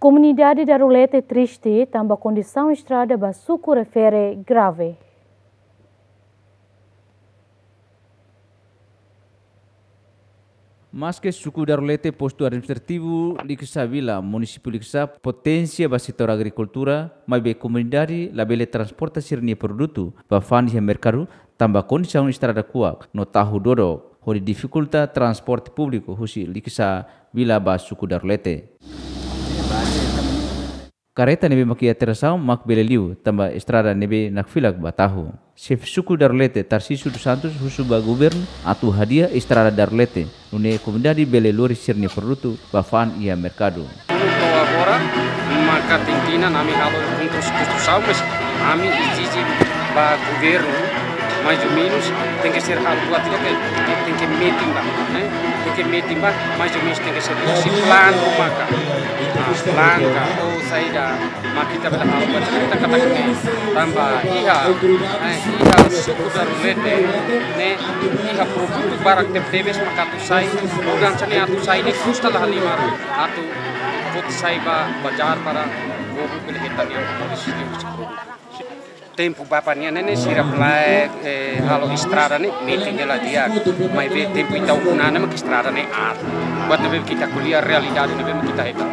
Comunidade da Rolete triste também condição estrada basuco refere grave. Mas que suku Darulete posto administrativo Liksa Vila, município Liksa, potência para setor agricultura, bem comunidade, labele transporta sirnia produto, para fani mercado, tambah condição estrada kuat, no tahu dodo, hori dificulta transporte público, husi Liksa Vila ba suku Darulete. Kareta nebe makia terasau mak beleliu, tambah estrada nebe nakfilak batahu. Chef suku Darlete Tarsisu Santos husuba governo atu hadiah estrada Darlete. Nune comunidade bele lori sirne produto bafan ia nami halo juntos construção mas nami exige ba governo mais ou menos tem que ser algo buat que tem que meeting ba né tem que meeting ba mais ou menos tem que ser esse plano maka plan ka o saida makita bela halo buat kita katakan tambah iha iha seputar lete ne iha produk barak tep tebes maka tu sai bukan sani atu sai ne kusta lah lima atu put sai ba bajar para gobu pilih hitam yang polisi tempo bapaknya nene sirap lai eh, halo estrada ne meeting la dia mai ve tempo itau kunana mak estrada ne ar buat nabe kita kuliah realidade nabe kita eta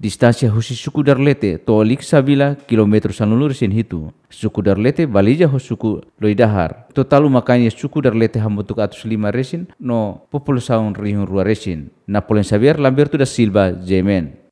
Distância hosi suku Darlete to lik sabila kilometro sanulur sin hitu. Suku Darlete balija ho suku loidahar. Totalu makanya suku Darlete hamutuk atus lima resin no populasaun rihun rua resin. Napoleon Xavier Lamberto da Silva, Jemen.